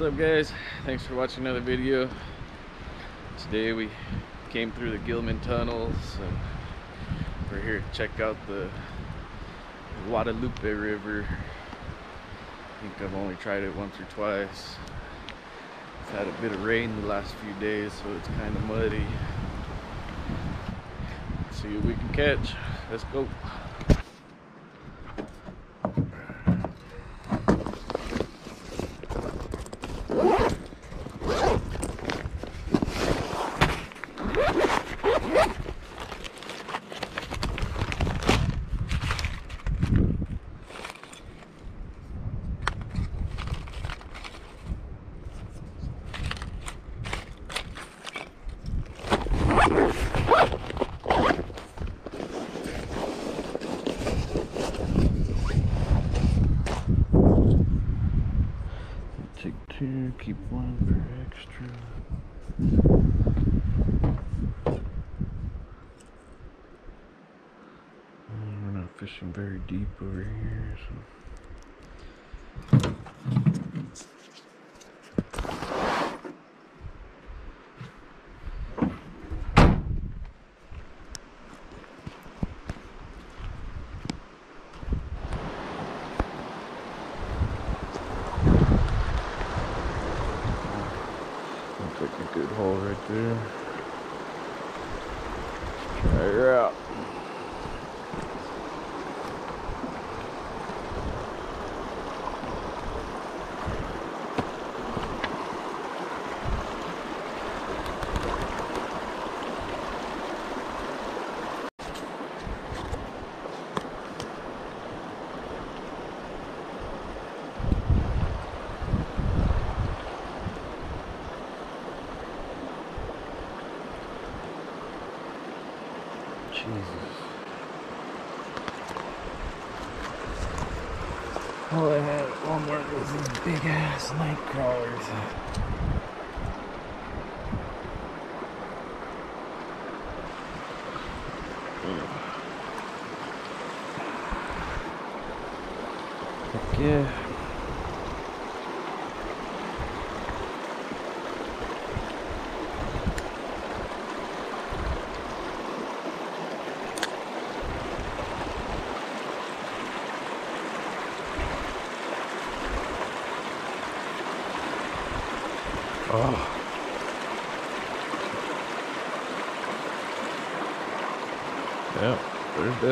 What's up guys? Thanks for watching another video. Today we came through the Gilman tunnels and we're here to check out the Guadalupe River. I think I've only tried it once or twice. It's had a bit of rain the last few days so it's kind of muddy. Let's see what we can catch. Let's go. Two, keep one for extra. Uh, We're not fishing very deep over here, so. Looks like a good hole right there. Try her out. Jesus. All I had at Walmart was these big ass night crawlers. Yeah.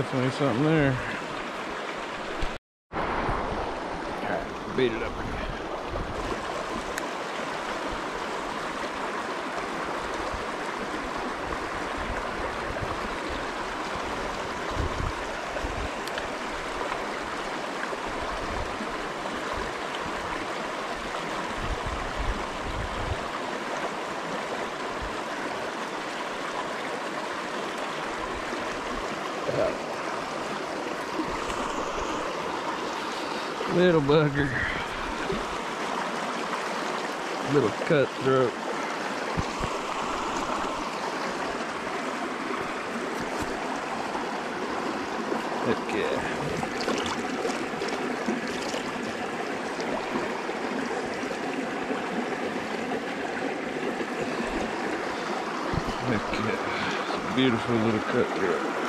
Definitely something there. Alright, beat it up Little bugger. Little cutthroat. It's a beautiful little cutthroat.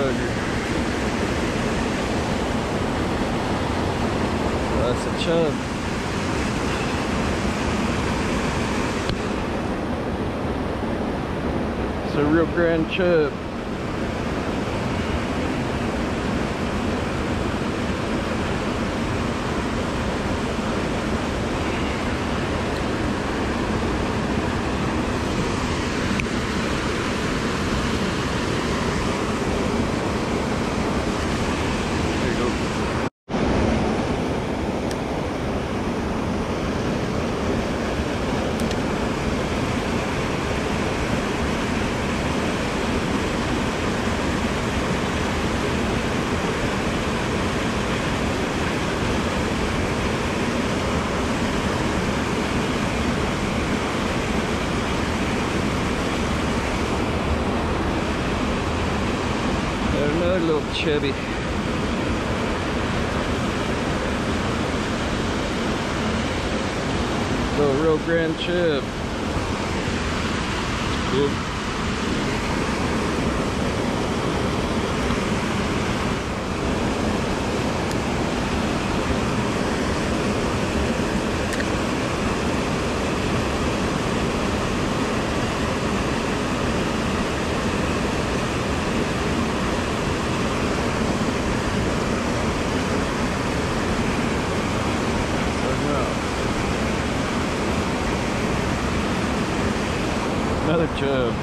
Bugger. That's a chub. It's a Rio Grande chub. There you go. There's another little chubby. Little Rio Grande chub. Another chub.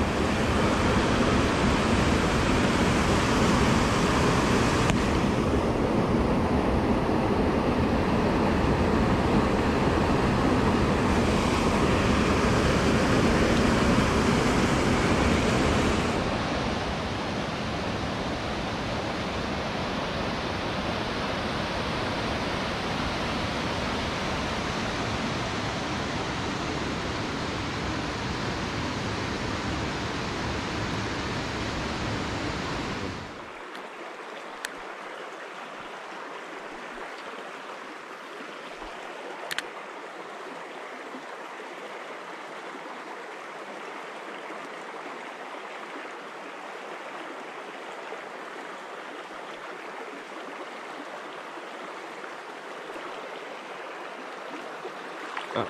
Oh.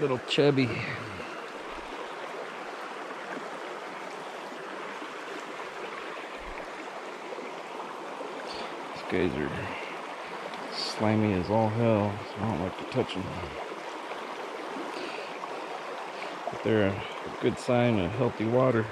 Little chubby. These guys are slimy as all hell, so I don't like to touch them. But they're a good sign of healthy water.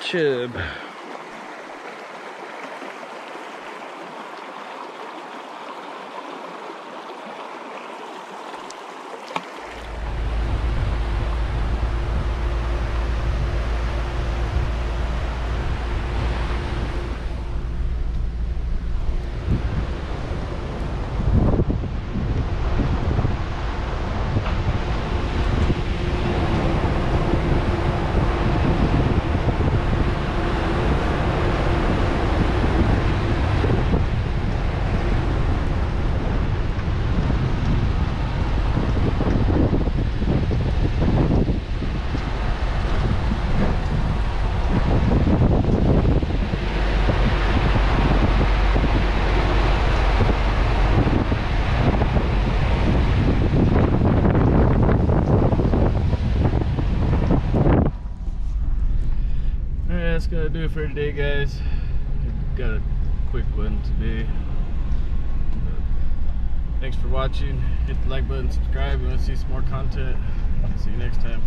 Chub. that's gonna do it for today guys. Got a quick one today. But thanks for watching. Hit the like button subscribe. You want to see some more content see you next time